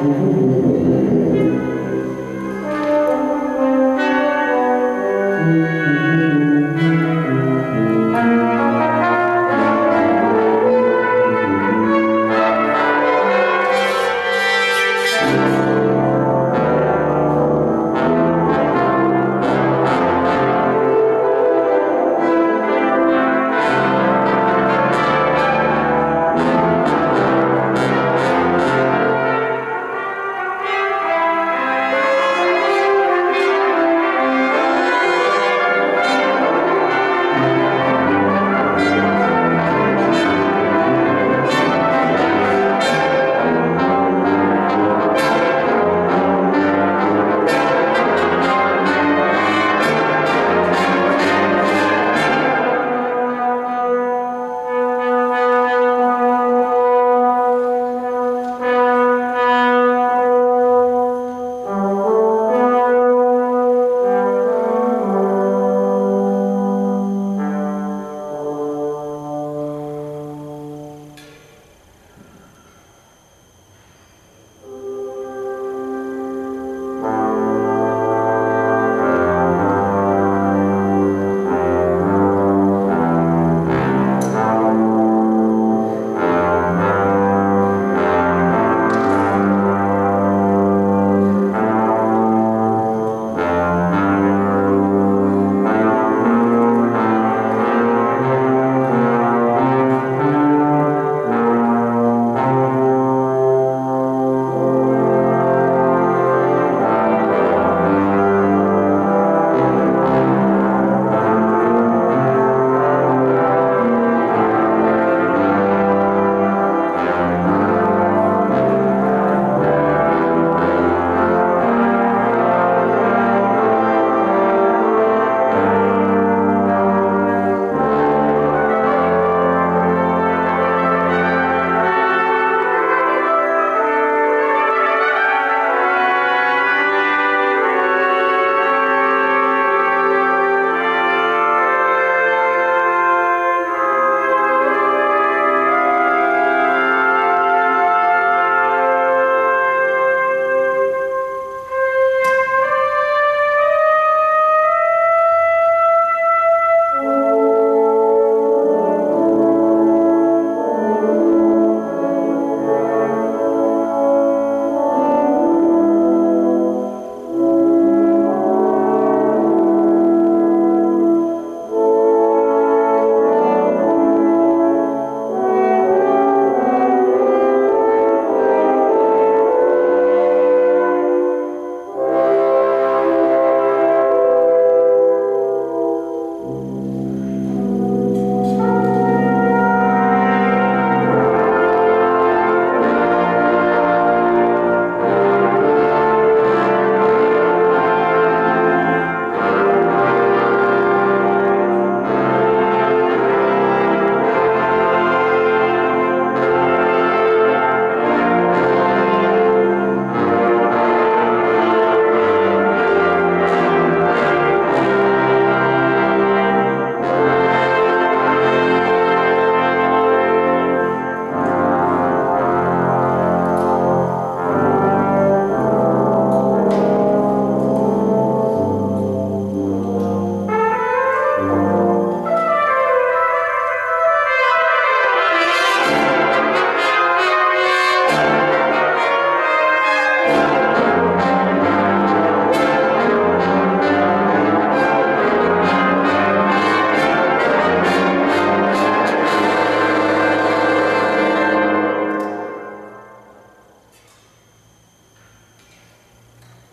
Amen.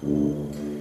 Música